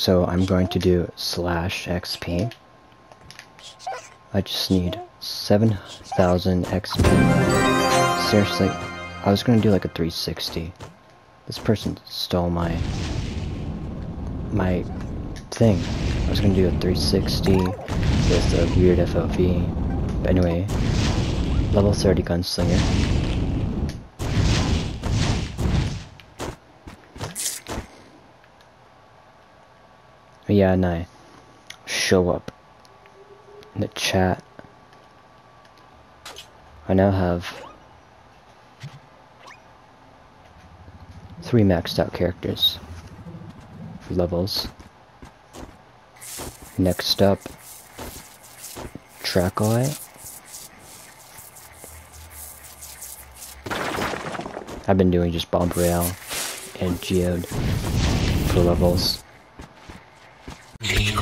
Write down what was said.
So I'm going to do slash XP. I just need 7,000 XP. Seriously, I was gonna do like a 360. This person stole my my thing. I was gonna do a 360 with a weird FOV. But anyway, level 30 gunslinger. Yeah, and I show up in the chat. I now have three maxed out characters levels. Next up, Trackaway. I've been doing just Bomb Royale and Geode for levels. Ni